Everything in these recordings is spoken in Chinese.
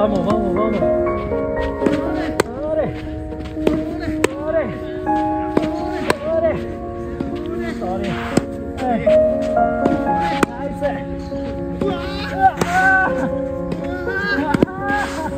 Vamos, vamos, vamos. Ah. ah. ah.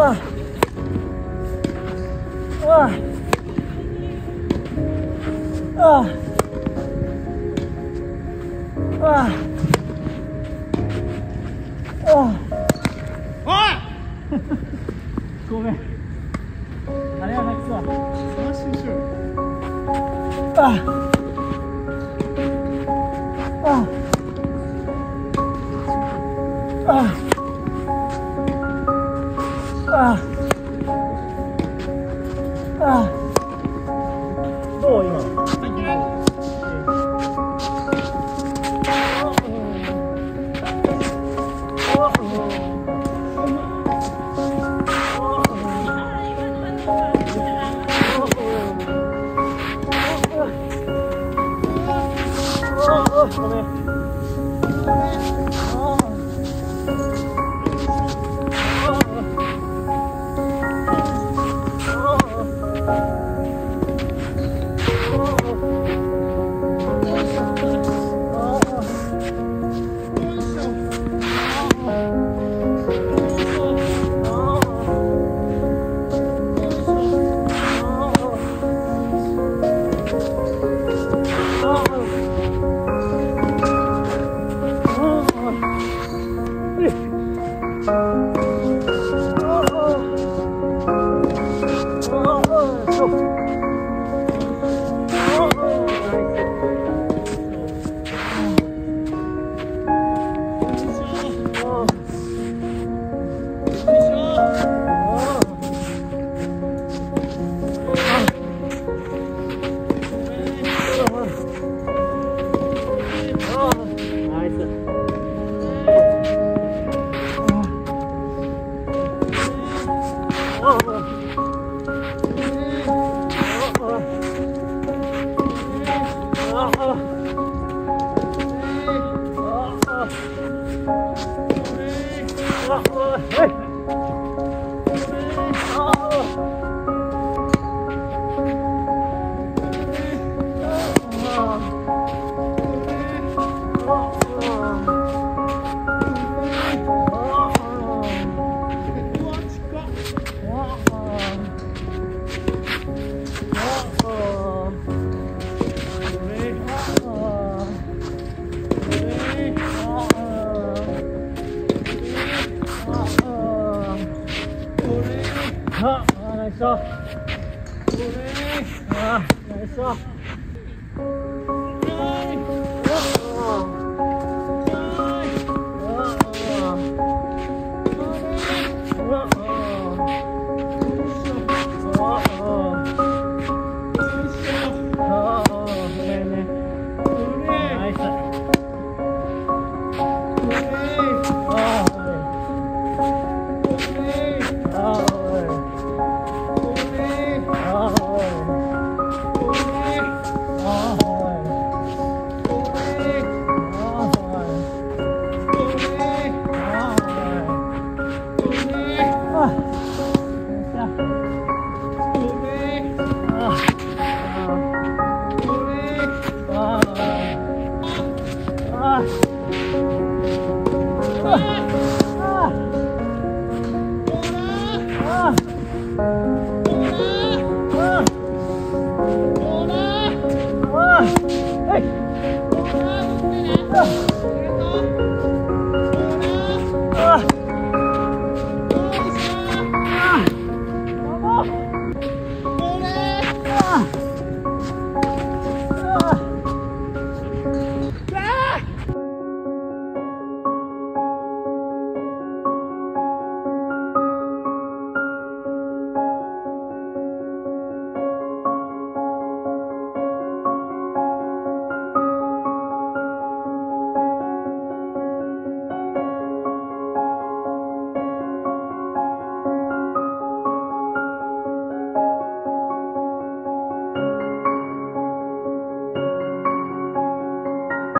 와. 와. 와. 와. 와. 와. 우와. 와. 와. 와! 와! 와! 아니야, 낙서. 아, 신출. 아. 啊。あ、ナイスあ、ナ 走啦！啊！走啦！啊！哎！走啦！再来！别走！走啦！啊！恭喜啊！老公！走啦！啊！